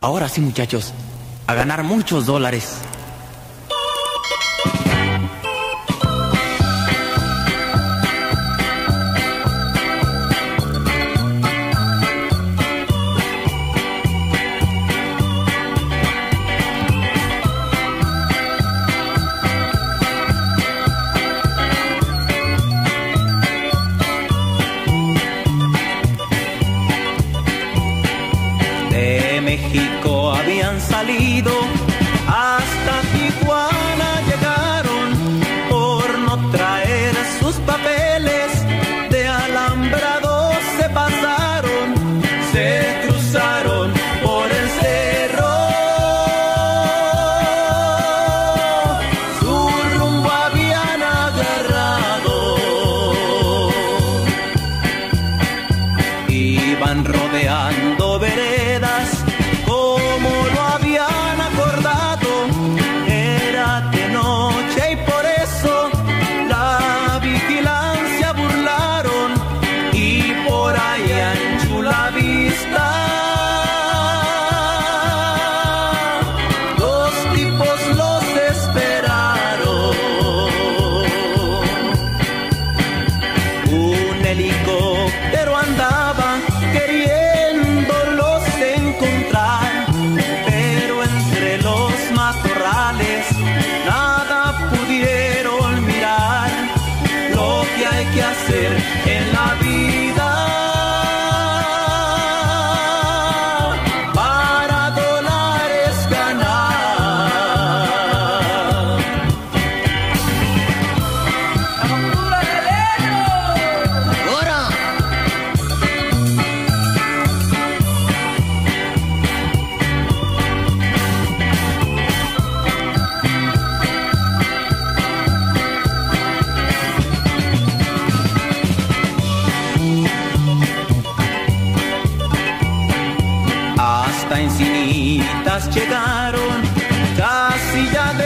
Ahora sí, muchachos, a ganar muchos dólares. Habían salido, hasta Tijuana llegaron por no traer sus papeles de alambrado se pasaron, se cruzaron por el cerro. Su rumbo habían agarrado. Iban pero andaba queriéndolos encontrar. Pero entre los matorrales nada pudieron mirar lo que hay que hacer en la vida. hasta Encinitas llegaron, casi ya de